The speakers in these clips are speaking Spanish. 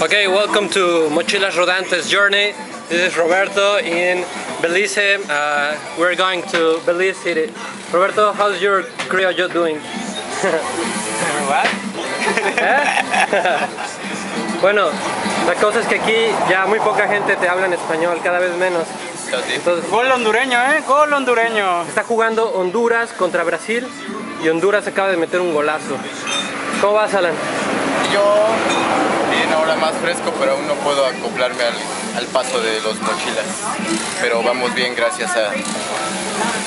Okay, welcome to Mochilas Rodantes journey. This is Roberto in Belize. Uh, we're going to Belize City. Roberto, how's your criollo doing? What? Bueno, la cosa es que aquí ya muy poca gente te habla en español, cada vez menos. Entonces, Gol hondureño, ¿eh? Gol hondureño. está jugando Honduras contra Brasil y Honduras acaba de meter un golazo. ¿Cómo vas, Alan? Yo, más fresco, pero aún no puedo acoplarme al, al paso de los mochilas. Pero vamos bien gracias a...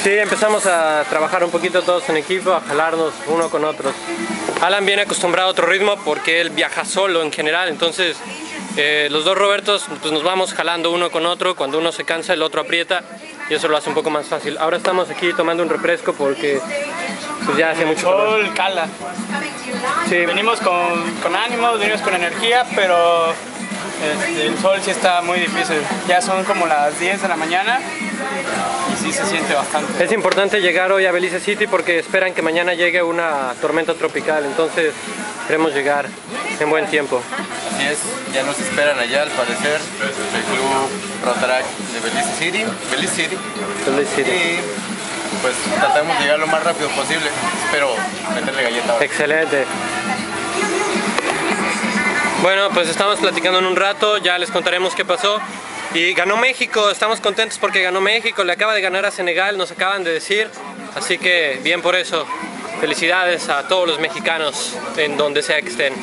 Sí, empezamos a trabajar un poquito todos en equipo, a jalarnos uno con otros. Alan viene acostumbrado a otro ritmo porque él viaja solo en general, entonces eh, los dos Robertos pues, nos vamos jalando uno con otro, cuando uno se cansa el otro aprieta y eso lo hace un poco más fácil. Ahora estamos aquí tomando un refresco porque pues, ya hace mucho calor. Gol cala. Sí, Venimos con, con ánimos, venimos con energía, pero este, el sol sí está muy difícil. Ya son como las 10 de la mañana y sí se siente bastante. es importante llegar hoy a Belize City porque esperan que mañana llegue una tormenta tropical, entonces queremos llegar en buen tiempo. Así es, ya nos esperan allá al parecer, el club Rotaract de Belize City. Belize City. Belize City. Y pues tratamos de llegar lo más rápido posible. Espero meterle galleta. Excelente. Bueno, pues estamos platicando en un rato, ya les contaremos qué pasó. Y ganó México, estamos contentos porque ganó México, le acaba de ganar a Senegal, nos acaban de decir. Así que bien por eso. Felicidades a todos los mexicanos en donde sea que estén.